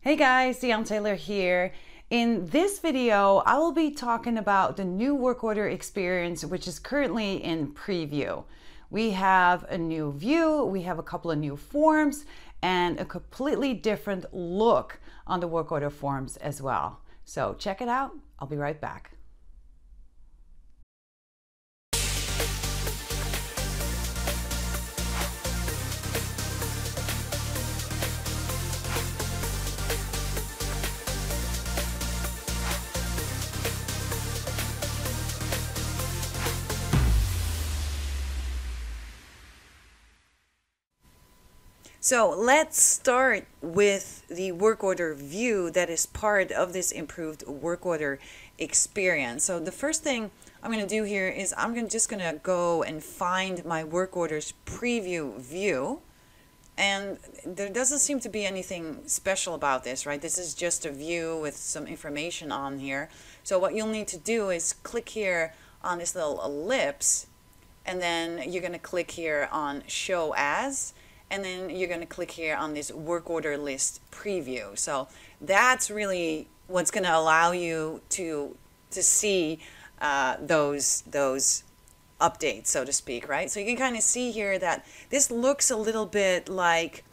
Hey guys, Dian Taylor here. In this video, I will be talking about the new work order experience, which is currently in preview. We have a new view, we have a couple of new forms, and a completely different look on the work order forms as well. So check it out. I'll be right back. So let's start with the work order view that is part of this improved work order experience. So the first thing I'm going to do here is I'm gonna, just going to go and find my work orders preview view. And there doesn't seem to be anything special about this, right? This is just a view with some information on here. So what you'll need to do is click here on this little ellipse and then you're going to click here on show as and then you're going to click here on this work order list preview. So that's really what's going to allow you to to see uh, those those updates, so to speak, right? So you can kind of see here that this looks a little bit like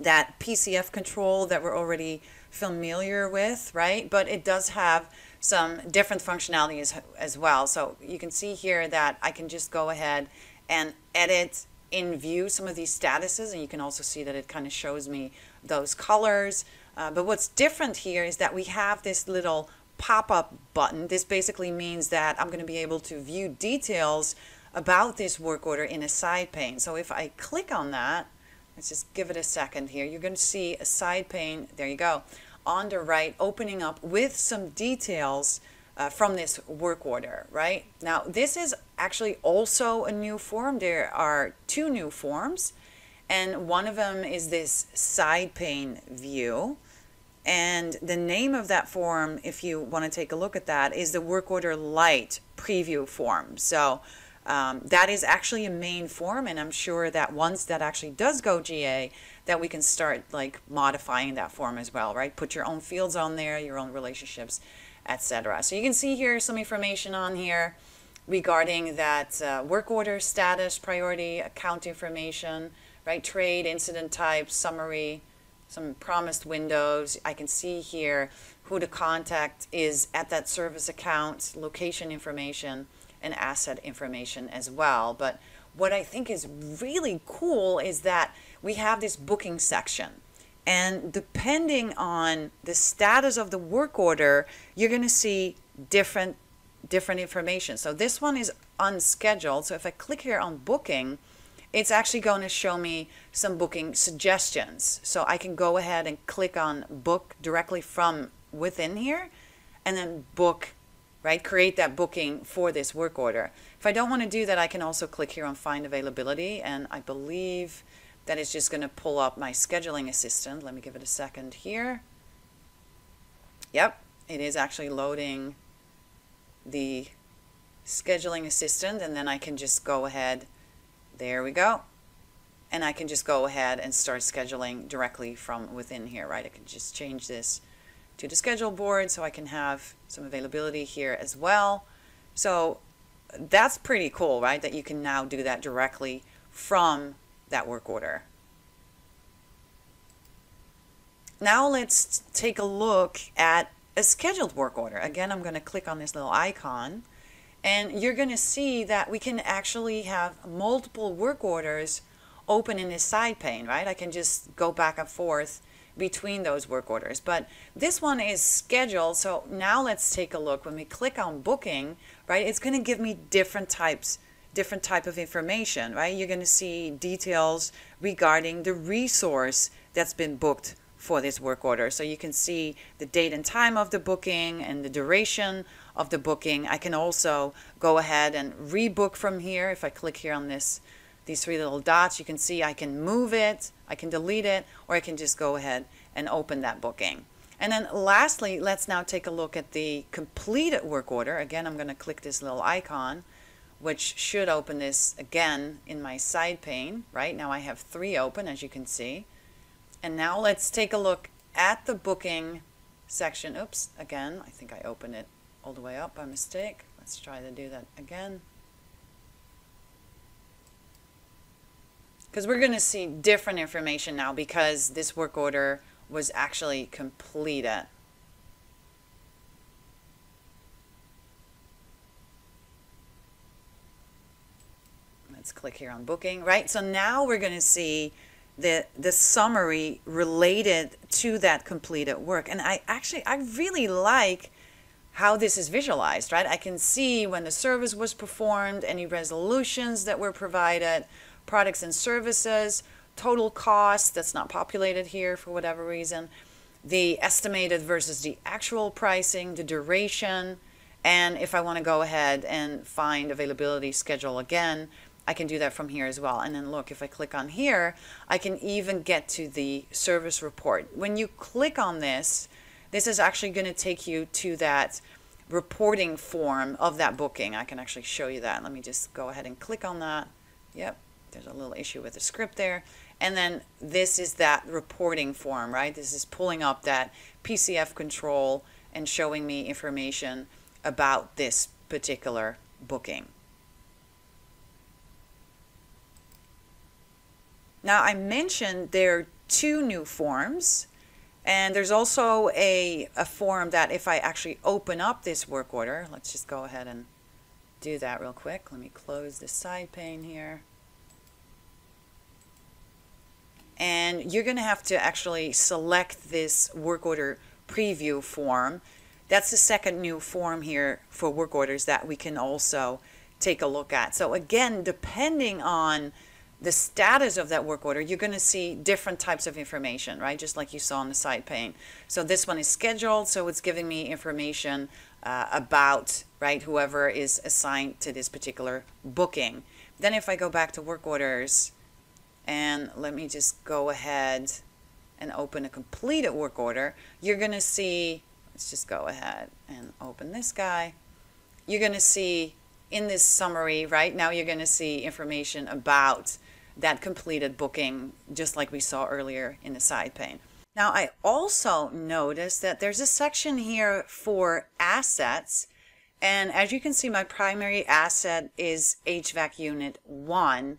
that PCF control that we're already familiar with, right? But it does have some different functionality as, as well. So you can see here that I can just go ahead and edit in view some of these statuses and you can also see that it kind of shows me those colors. Uh, but what's different here is that we have this little pop-up button. This basically means that I'm going to be able to view details about this work order in a side pane. So if I click on that, let's just give it a second here, you're going to see a side pane, there you go, on the right opening up with some details uh, from this work order, right? Now, this is actually also a new form. There are two new forms, and one of them is this side pane view. And the name of that form, if you want to take a look at that, is the work order light preview form. So um, that is actually a main form, and I'm sure that once that actually does go GA, that we can start like modifying that form as well, right? Put your own fields on there, your own relationships, etc. So you can see here some information on here regarding that uh, work order status, priority, account information, right? Trade, incident type, summary, some promised windows. I can see here who the contact is at that service account, location information, and asset information as well. But what I think is really cool is that we have this booking section. And depending on the status of the work order, you're going to see different different information. So this one is unscheduled. So if I click here on booking, it's actually going to show me some booking suggestions. So I can go ahead and click on book directly from within here and then book, right? Create that booking for this work order. If I don't want to do that, I can also click here on find availability and I believe that is just going to pull up my scheduling assistant. Let me give it a second here. Yep, it is actually loading the scheduling assistant and then I can just go ahead. There we go. And I can just go ahead and start scheduling directly from within here, right? I can just change this to the schedule board so I can have some availability here as well. So that's pretty cool, right? That you can now do that directly from that work order. Now let's take a look at a scheduled work order. Again, I'm going to click on this little icon and you're going to see that we can actually have multiple work orders open in this side pane, right? I can just go back and forth between those work orders. But this one is scheduled. So now let's take a look. When we click on booking, right, it's going to give me different types different type of information, right? You're going to see details regarding the resource that's been booked for this work order. So you can see the date and time of the booking and the duration of the booking. I can also go ahead and rebook from here. If I click here on this, these three little dots, you can see I can move it, I can delete it, or I can just go ahead and open that booking. And then lastly, let's now take a look at the completed work order. Again, I'm going to click this little icon which should open this again in my side pane. Right now I have three open as you can see. And now let's take a look at the booking section, oops, again, I think I opened it all the way up by mistake. Let's try to do that again. Because we're going to see different information now because this work order was actually completed. Let's click here on booking, right? So now we're going to see the the summary related to that completed work. And I actually I really like how this is visualized, right? I can see when the service was performed, any resolutions that were provided, products and services, total cost that's not populated here for whatever reason, the estimated versus the actual pricing, the duration, and if I want to go ahead and find availability schedule again, I can do that from here as well. And then look, if I click on here, I can even get to the service report. When you click on this, this is actually going to take you to that reporting form of that booking. I can actually show you that. Let me just go ahead and click on that. Yep, there's a little issue with the script there. And then this is that reporting form, right? This is pulling up that PCF control and showing me information about this particular booking. Now I mentioned there are two new forms and there's also a, a form that if I actually open up this work order, let's just go ahead and do that real quick. Let me close the side pane here. And you're going to have to actually select this work order preview form. That's the second new form here for work orders that we can also take a look at. So again, depending on the status of that work order, you're going to see different types of information, right? Just like you saw on the side pane. So this one is scheduled, so it's giving me information uh, about, right, whoever is assigned to this particular booking. Then if I go back to work orders, and let me just go ahead and open a completed work order, you're going to see, let's just go ahead and open this guy. You're going to see in this summary, right now you're going to see information about that completed booking, just like we saw earlier in the side pane. Now, I also noticed that there's a section here for assets. And as you can see, my primary asset is HVAC unit one.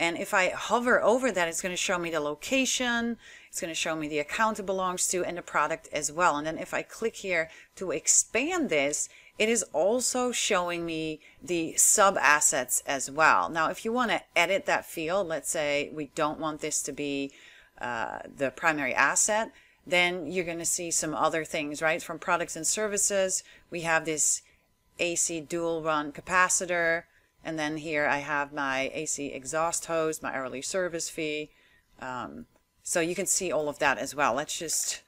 And if I hover over that, it's going to show me the location, it's going to show me the account it belongs to, and the product as well. And then if I click here to expand this, it is also showing me the sub assets as well. Now, if you want to edit that field, let's say we don't want this to be uh, the primary asset, then you're going to see some other things, right? From products and services, we have this AC dual run capacitor. And then here I have my AC exhaust hose, my hourly service fee. Um, so you can see all of that as well. Let's just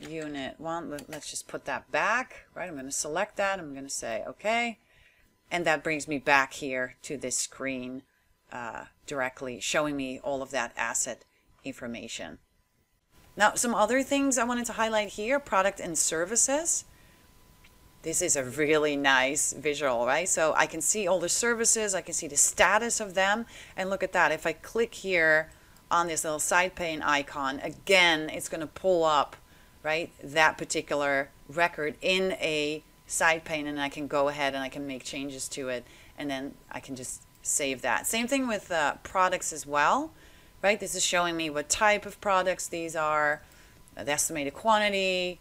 unit one. Let's just put that back, right? I'm going to select that. I'm going to say okay. And that brings me back here to this screen uh, directly showing me all of that asset information. Now, some other things I wanted to highlight here, product and services. This is a really nice visual, right? So I can see all the services, I can see the status of them, and look at that. If I click here on this little side pane icon, again, it's going to pull up right, that particular record in a side pane and I can go ahead and I can make changes to it and then I can just save that. Same thing with uh, products as well, right? This is showing me what type of products these are, uh, the estimated quantity,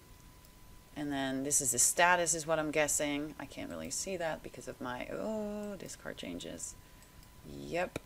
and then this is the status is what I'm guessing. I can't really see that because of my, oh, this card changes. Yep.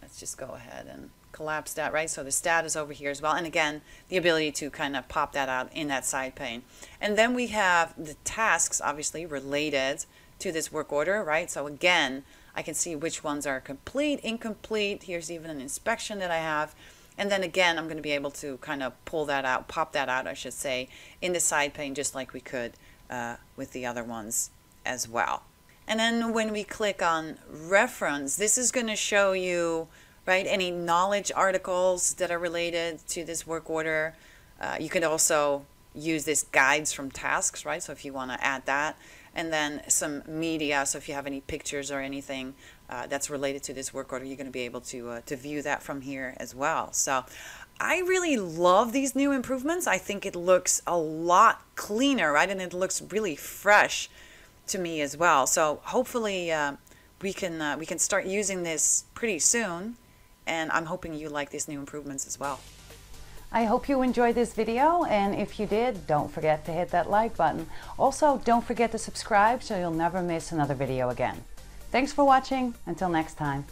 Let's just go ahead and collapse that, right? So the status over here as well. And again, the ability to kind of pop that out in that side pane. And then we have the tasks, obviously, related to this work order, right? So again, I can see which ones are complete, incomplete. Here's even an inspection that I have. And then again, I'm going to be able to kind of pull that out, pop that out, I should say, in the side pane, just like we could uh, with the other ones as well. And then when we click on reference, this is going to show you right? Any knowledge articles that are related to this work order. Uh, you can also use this guides from tasks, right? So if you want to add that, and then some media. So if you have any pictures or anything uh, that's related to this work order, you're going to be able to uh, to view that from here as well. So I really love these new improvements. I think it looks a lot cleaner, right? And it looks really fresh to me as well. So hopefully uh, we can uh, we can start using this pretty soon. And I'm hoping you like these new improvements as well. I hope you enjoyed this video and if you did, don't forget to hit that like button. Also, don't forget to subscribe so you'll never miss another video again. Thanks for watching. Until next time.